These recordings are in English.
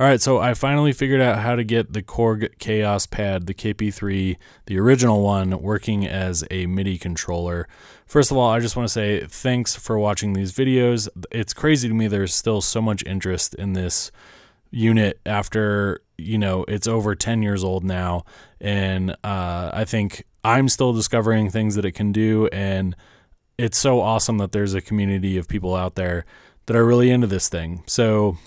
All right, so I finally figured out how to get the Korg Kaoss Pad, the KP3, the original one, working as a MIDI controller. First of all, I just want to say thanks for watching these videos. It's crazy to me there's still so much interest in this unit after, you know, it's over 10 years old now. And uh, I think I'm still discovering things that it can do. And it's so awesome that there's a community of people out there that are really into this thing. So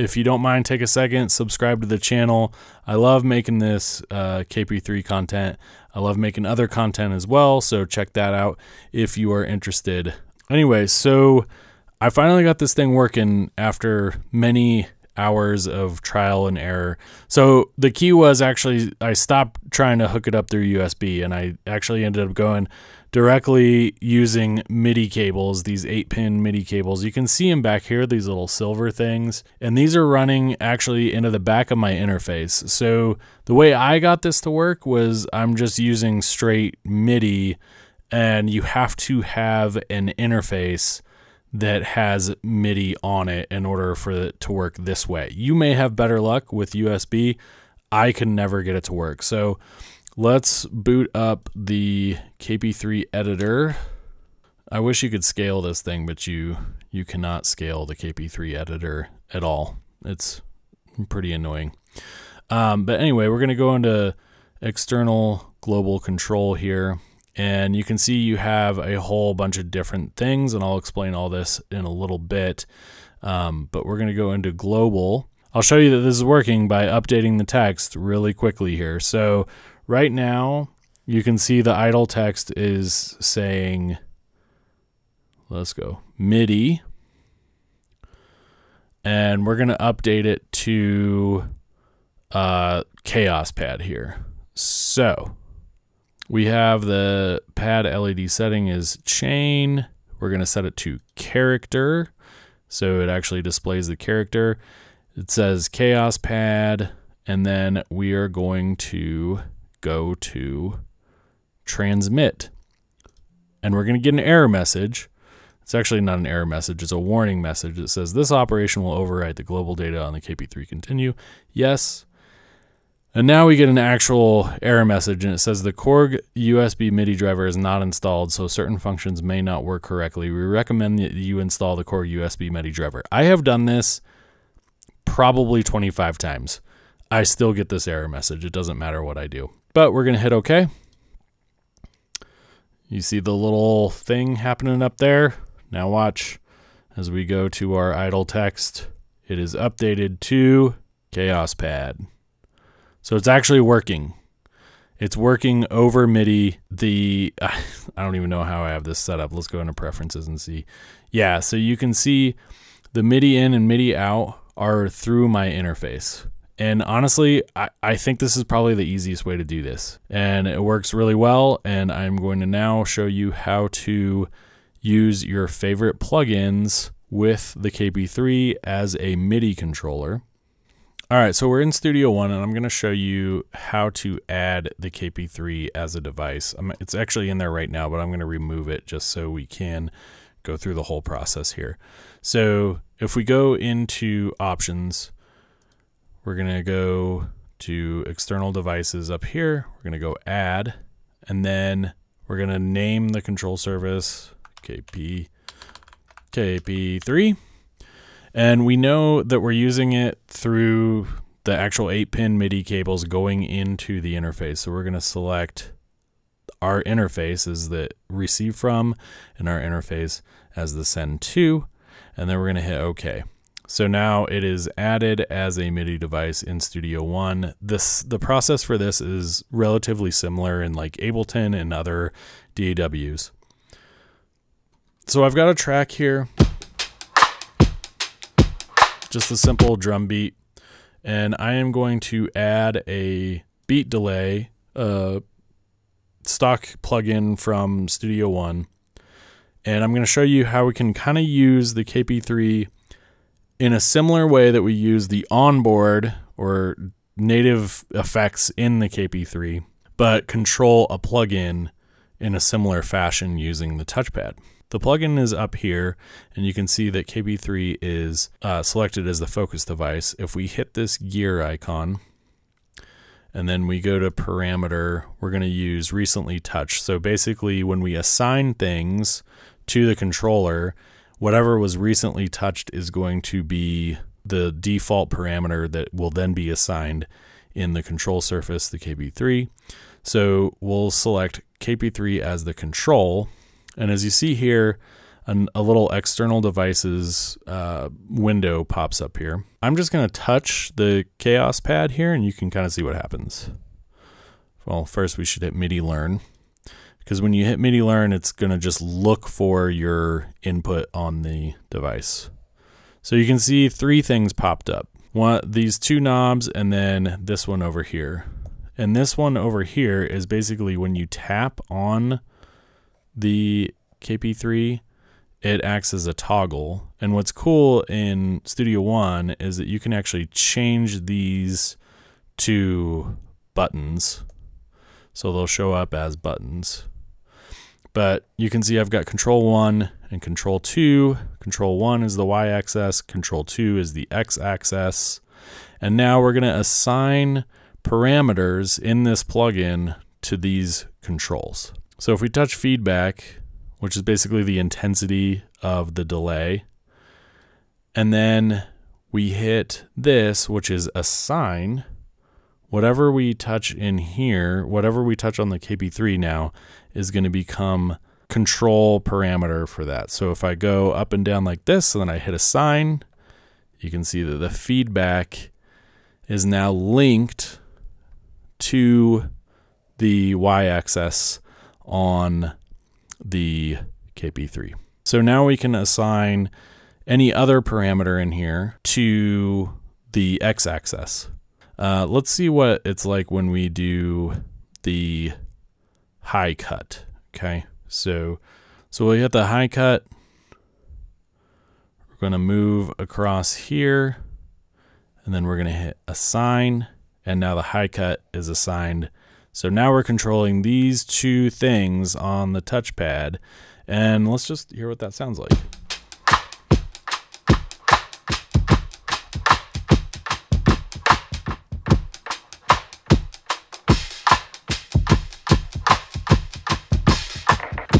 if you don't mind, take a second, subscribe to the channel. I love making this uh, KP3 content. I love making other content as well. So check that out if you are interested. Anyway, so I finally got this thing working after many hours of trial and error. So the key was actually I stopped trying to hook it up through USB and I actually ended up going directly using MIDI cables, these 8-pin MIDI cables. You can see them back here, these little silver things. And these are running actually into the back of my interface. So the way I got this to work was I'm just using straight MIDI and you have to have an interface that has MIDI on it in order for it to work this way. You may have better luck with USB. I can never get it to work. So let's boot up the KP3 editor. I wish you could scale this thing, but you you cannot scale the KP3 editor at all. It's pretty annoying. Um, but anyway, we're going to go into external global control here and you can see you have a whole bunch of different things and I'll explain all this in a little bit. Um, but we're going to go into global. I'll show you that this is working by updating the text really quickly here. So right now you can see the idle text is saying, let's go, MIDI. And we're going to update it to uh, Kaoss Pad here. So we have the pad LED setting is chain. We're going to set it to character. So it actually displays the character. It says Kaoss Pad. And then we are going to go to transmit. And we're going to get an error message. It's actually not an error message, it's a warning message. It says this operation will overwrite the global data on the KP3 continue. Yes. And now we get an actual error message and it says the Korg USB MIDI driver is not installed, so certain functions may not work correctly. We recommend that you install the Korg USB MIDI driver. I have done this probably 25 times. I still get this error message. It doesn't matter what I do. But we're going to hit OK. You see the little thing happening up there? Now watch as we go to our idle text. It is updated to Kaoss Pad. So it's actually working. It's working over MIDI. The I don't even know how I have this set up. Let's go into preferences and see. Yeah, so you can see the MIDI in and MIDI out are through my interface. And honestly, I, I think this is probably the easiest way to do this. And it works really well. And I'm going to now show you how to use your favorite plugins with the KP3 as a MIDI controller. All right, so we're in Studio One, and I'm going to show you how to add the KP3 as a device. It's actually in there right now, but I'm going to remove it just so we can go through the whole process here. So if we go into Options, we're going to go to External Devices up here. We're going to go Add, and then we're going to name the control surface KP KP3 and we know that we're using it through the actual 8 pin MIDI cables going into the interface. So we're going to select our interface as the receive from and our interface as the send to. And then we're going to hit OK. So now it is added as a MIDI device in Studio One. This the process for this is relatively similar in like Ableton and other DAWs. So I've got a track here just a simple drum beat. And I am going to add a beat delay, a stock plugin from Studio One. And I'm going to show you how we can kind of use the KP3 in a similar way that we use the onboard or native effects in the KP3, but control a plugin in a similar fashion using the touchpad. the plugin is up here, and you can see that KP3 is uh, selected as the focus device. If we hit this gear icon, and then we go to parameter, we're going to use recently touched. So basically, when we assign things to the controller, whatever was recently touched is going to be the default parameter that will then be assigned in the control surface, the KP3. So we'll select KP3 as the control. And as you see here, an, a little external devices uh, window pops up here. I'm just going to touch the Kaoss Pad here and you can kind of see what happens. Well, first we should hit MIDI learn because when you hit MIDI learn, it's going to just look for your input on the device. So you can see three things popped up. One, these two knobs and then this one over here. And this one over here is basically when you tap on the KP3, it acts as a toggle. And what's cool in Studio One is that you can actually change these to buttons. So they'll show up as buttons. But you can see I've got control one and control two. Control one is the Y axis, control two is the X axis. And now we're going to assign parameters in this plugin to these controls. So if we touch feedback, which is basically the intensity of the delay, and then we hit this, which is assign, whatever we touch in here, whatever we touch on the KP3 now is going to become control parameter for that. So if I go up and down like this, and then I hit assign, you can see that the feedback is now linked to the y-axis on the KP3. So now we can assign any other parameter in here to the x-axis. Uh, let's see what it's like when we do the high cut. Okay, so so we hit the high cut. We're going to move across here, and then we're going to hit assign, and now the high cut is assigned. So now we're controlling these two things on the touchpad, and let's just hear what that sounds like.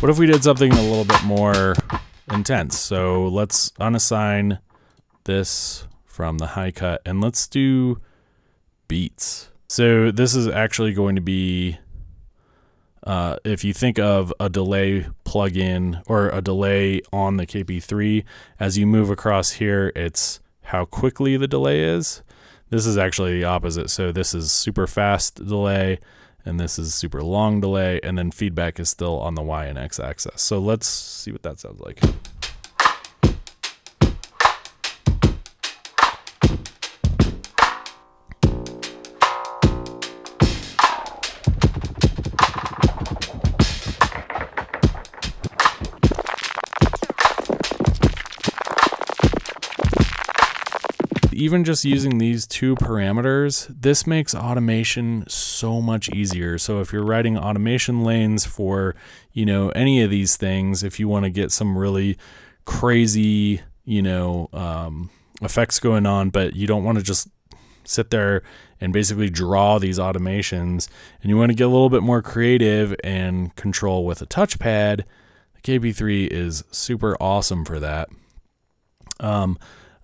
What if we did something a little bit more intense? So let's unassign this from the high cut and let's do beats. So this is actually going to be, uh, if you think of a delay plugin or a delay on the KP3, as you move across here, it's how quickly the delay is. This is actually the opposite. So this is super fast delay and this is super long delay, and then feedback is still on the Y and X axis. So let's see what that sounds like. Even just using these two parameters, this makes automation so much easier. So if you're writing automation lanes for, you know, any of these things, if you want to get some really crazy, you know, um, effects going on, but you don't want to just sit there and basically draw these automations and you want to get a little bit more creative and control with a touchpad, the KP3 is super awesome for that. Um,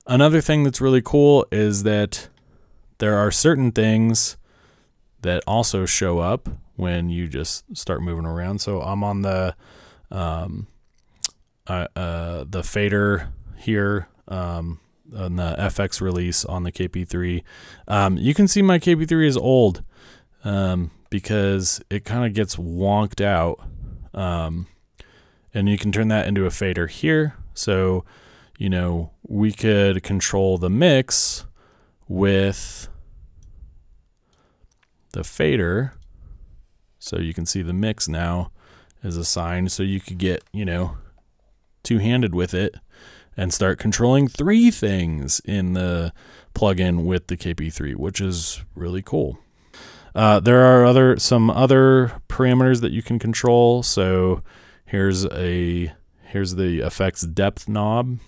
Another thing that's really cool is that there are certain things that also show up when you just start moving around. So I'm on the um, uh, uh, the fader here um, on the FX release on the KP3. Um, you can see my KP3 is old um, because it kind of gets wonked out. Um, and you can turn that into a fader here. So you know, we could control the mix with the fader. So you can see the mix now is assigned. So you could get, you know, two handed with it and start controlling three things in the plugin with the KP3, which is really cool. Uh, there are other some other parameters that you can control. So here's a here's the effects depth knob.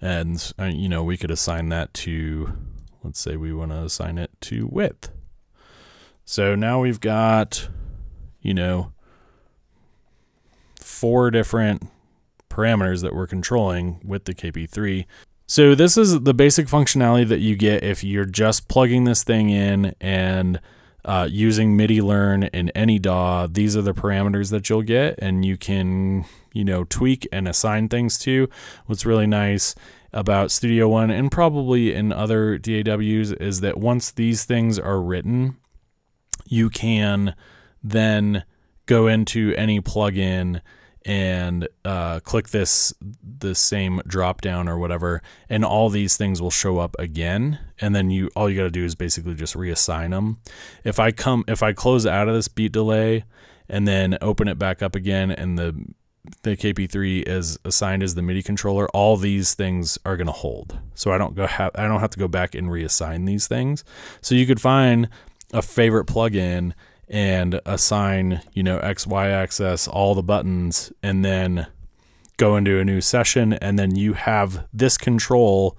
And, uh, you know, we could assign that to, let's say we want to assign it to width. So now we've got, you know, four different parameters that we're controlling with the KP3. So this is the basic functionality that you get if you're just plugging this thing in and uh, using MIDI learn in any DAW. These are the parameters that you'll get, and you can you know tweak and assign things to. What's really nice about Studio One and probably in other DAWs is that once these things are written, you can then go into any plugin and uh, click this the same drop down or whatever and all these things will show up again and then you all you got to do is basically just reassign them if i come if i close out of this beat delay and then open it back up again and the the kp3 is assigned as the midi controller all these things are going to hold so i don't go have i don't have to go back and reassign these things so you could find a favorite plugin and assign, you know, X, Y axis, all the buttons, and then go into a new session. And then you have this control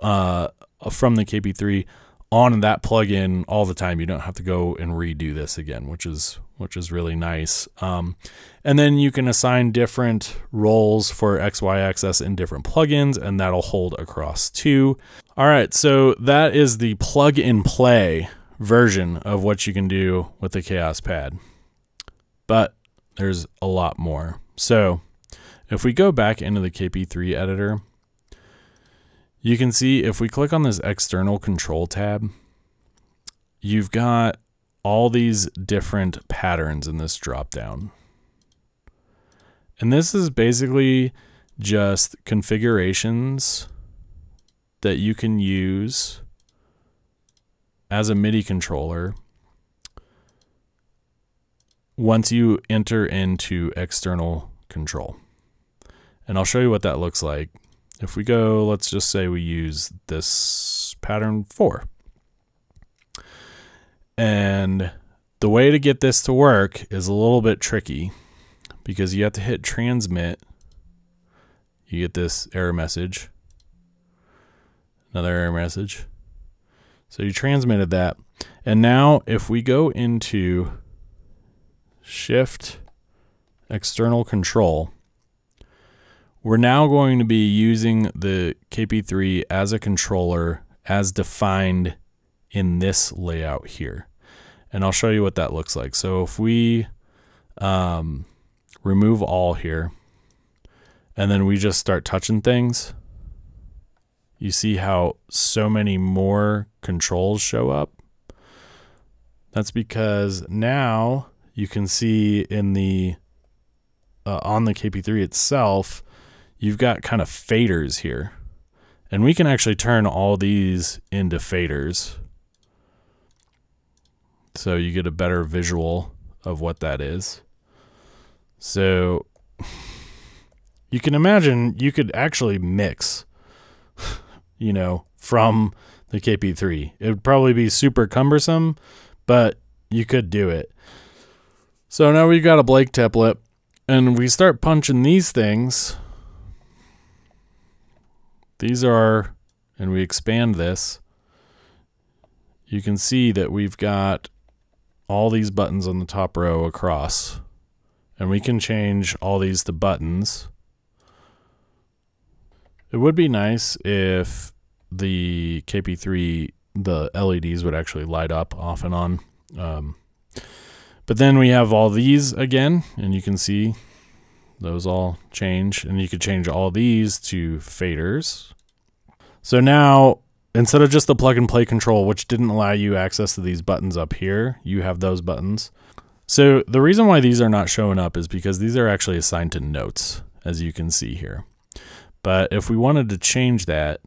uh, from the KP3 on that plugin all the time. You don't have to go and redo this again, which is which is really nice. Um, and then you can assign different roles for X, Y axis in different plugins, and that'll hold across too. All right, so that is the plug and play version of what you can do with the Kaoss Pad. But there's a lot more. So if we go back into the KP3 editor, you can see if we click on this external control tab, you've got all these different patterns in this drop down. And this is basically just configurations that you can use as a MIDI controller once you enter into external control. And I'll show you what that looks like. If we go, let's just say we use this pattern 4. And the way to get this to work is a little bit tricky because you have to hit transmit. You get this error message. Another error message. So you transmitted that. And now if we go into shift external control, we're now going to be using the KP3 as a controller as defined in this layout here. And I'll show you what that looks like. So if we um, remove all here, and then we just start touching things, you see how so many more controls show up. That's because now you can see in the uh, on the KP3 itself, you've got kind of faders here. And we can actually turn all these into faders. So you get a better visual of what that is. So you can imagine you could actually mix you know, from the KP3. It would probably be super cumbersome, but you could do it. So now we've got a Blake template and we start punching these things. These are, and we expand this. You can see that we've got all these buttons on the top row across. And we can change all these to buttons. It would be nice if the KP3 the LEDs would actually light up off and on. Um, but then we have all these again, and you can see those all change, and you could change all these to faders. So now, instead of just the plug and play control, which didn't allow you access to these buttons up here, you have those buttons. So the reason why these are not showing up is because these are actually assigned to notes, as you can see here. But if we wanted to change that,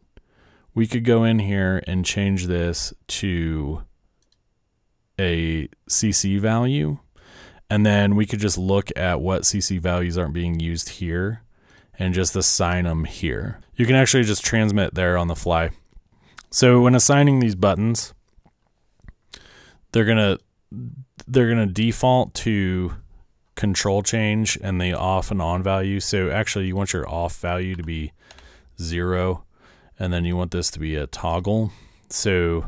we could go in here and change this to a CC value. And then we could just look at what CC values aren't being used here and just assign them here. You can actually just transmit there on the fly. So when assigning these buttons, they're to they're to default to control change and the off and on value. So actually you want your off value to be zero and then you want this to be a toggle. So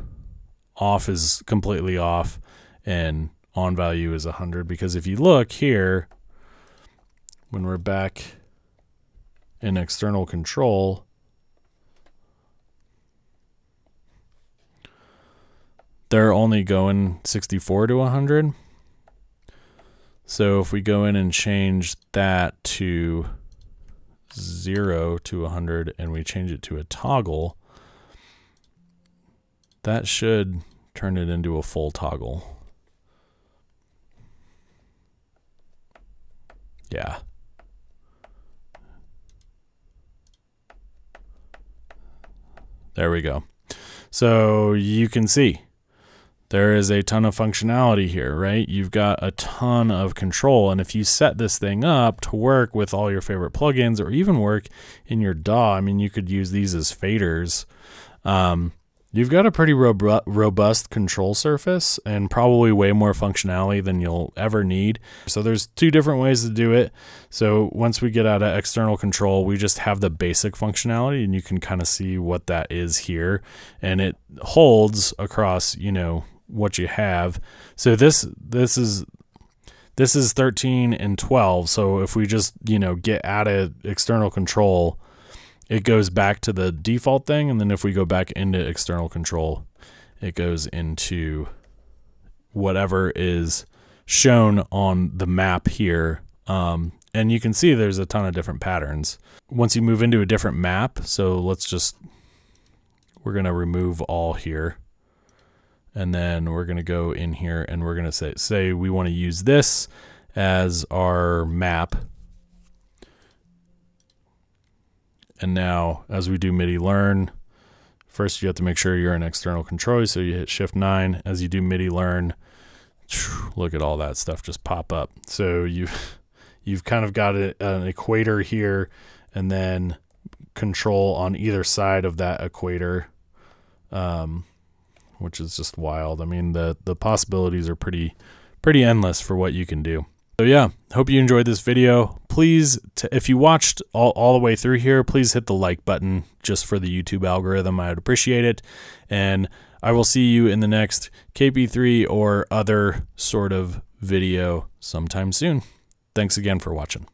off is completely off and on value is 100 because if you look here when we're back in external control they're only going 64 to 100 so if we go in and change that to 0 to 100 and we change it to a toggle that should turn it into a full toggle Yeah. There we go. So you can see there is a ton of functionality here, right? You've got a ton of control. And if you set this thing up to work with all your favorite plugins or even work in your DAW, I mean, you could use these as faders. Um, You've got a pretty robust control surface and probably way more functionality than you'll ever need. So there's two different ways to do it. So once we get out of external control, we just have the basic functionality and you can kind of see what that is here and it holds across, you know, what you have. So this this is this is 13 and 12. So if we just, you know, get out of external control, it goes back to the default thing. And then if we go back into external control, it goes into whatever is shown on the map here. Um, and you can see there's a ton of different patterns. Once you move into a different map, so let's just, we're going to remove all here. And then we're going to go in here and we're going to say, say we want to use this as our map. And now as we do MIDI learn, first you have to make sure you're in external control. So you hit shift nine as you do MIDI learn, look at all that stuff just pop up. So you've, you've kind of got a, an equator here and then control on either side of that equator. Um, which is just wild. I mean, the, the possibilities are pretty, pretty endless for what you can do. So yeah, hope you enjoyed this video. Please, if you watched all, all the way through here, please hit the like button just for the YouTube algorithm. I would appreciate it. And I will see you in the next KP3 or other sort of video sometime soon. Thanks again for watching.